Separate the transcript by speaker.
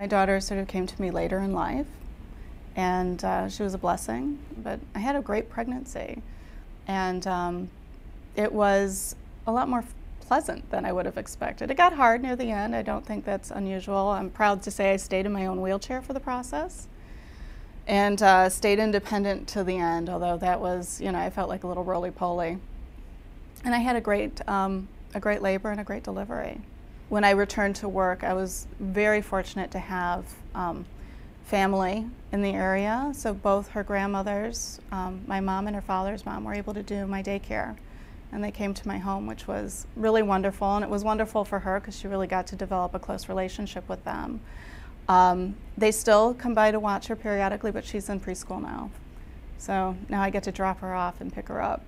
Speaker 1: My daughter sort of came to me later in life, and uh, she was a blessing. But I had a great pregnancy, and um, it was a lot more pleasant than I would have expected. It got hard near the end. I don't think that's unusual. I'm proud to say I stayed in my own wheelchair for the process and uh, stayed independent to the end, although that was, you know, I felt like a little roly poly. And I had a great, um, a great labor and a great delivery when I returned to work, I was very fortunate to have um, family in the area. So both her grandmothers, um, my mom and her father's mom, were able to do my daycare. And they came to my home, which was really wonderful. And it was wonderful for her because she really got to develop a close relationship with them. Um, they still come by to watch her periodically, but she's in preschool now. So now I get to drop her off and pick her up.